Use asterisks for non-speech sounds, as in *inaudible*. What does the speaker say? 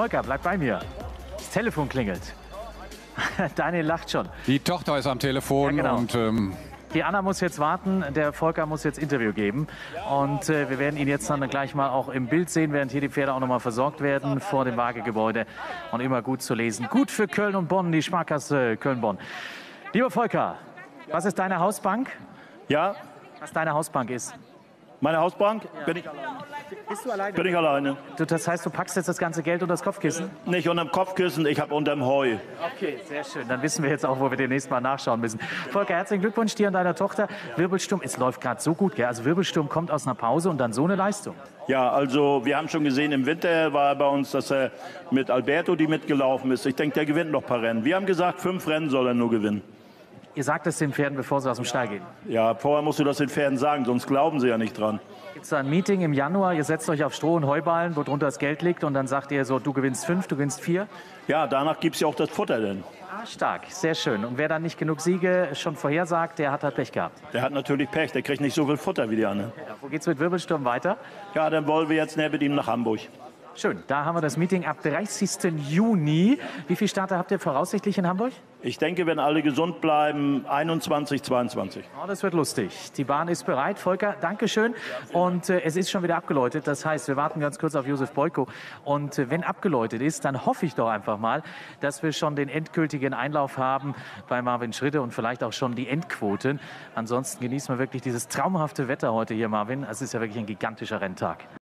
Volker, bleib bei mir. Das Telefon klingelt. *laughs* Daniel lacht schon. Die Tochter ist am Telefon Ja, genau. und ähm, Die Anna muss jetzt warten, der Volker muss jetzt Interview geben. Und äh, wir werden ihn jetzt dann gleich mal auch im Bild sehen, während hier die Pferde auch nochmal versorgt werden vor dem Waagegebäude. Und immer gut zu lesen. Gut für Köln und Bonn, die Sparkasse Köln-Bonn. Lieber Volker, was ist deine Hausbank? Ja, Was deine Hausbank ist? Meine Hausbank bin ich, Bist du alleine? bin ich alleine. Du, das heißt, du packst jetzt das ganze Geld unter das Kopfkissen? Nicht unterm Kopfkissen, ich habe unterm Heu. Okay, sehr schön. Dann wissen wir jetzt auch, wo wir demnächst mal nachschauen müssen. Volker, herzlichen Glückwunsch dir und deiner Tochter. Wirbelsturm, es läuft gerade so gut, gell? Also Wirbelsturm kommt aus einer Pause und dann so eine Leistung. Ja, also wir haben schon gesehen, im Winter war er bei uns, dass er mit Alberto, die mitgelaufen ist. Ich denke, der gewinnt noch ein paar Rennen. Wir haben gesagt, fünf Rennen soll er nur gewinnen. Ihr sagt es den Pferden, bevor sie aus dem Stall gehen. Ja, vorher musst du das den Pferden sagen, sonst glauben sie ja nicht dran. Gibt es da ein Meeting im Januar? Ihr setzt euch auf Stroh und Heuballen, wo drunter das Geld liegt und dann sagt ihr so, du gewinnst fünf, du gewinnst vier? Ja, danach gibt es ja auch das Futter denn. Ah, stark, sehr schön. Und wer dann nicht genug Siege schon vorhersagt, der hat halt Pech gehabt. Der hat natürlich Pech, der kriegt nicht so viel Futter wie die anderen. Ja, wo geht's mit Wirbelsturm weiter? Ja, dann wollen wir jetzt näher mit ihm nach Hamburg. Schön, da haben wir das Meeting ab 30. Juni. Wie viele Starter habt ihr voraussichtlich in Hamburg? Ich denke, wenn alle gesund bleiben, 21, 22. Oh, das wird lustig. Die Bahn ist bereit. Volker, Dankeschön. Und äh, es ist schon wieder abgeläutet. Das heißt, wir warten ganz kurz auf Josef Boyko. Und äh, wenn abgeläutet ist, dann hoffe ich doch einfach mal, dass wir schon den endgültigen Einlauf haben bei Marvin Schritte und vielleicht auch schon die Endquoten. Ansonsten genießen wir wirklich dieses traumhafte Wetter heute hier, Marvin. Es ist ja wirklich ein gigantischer Renntag.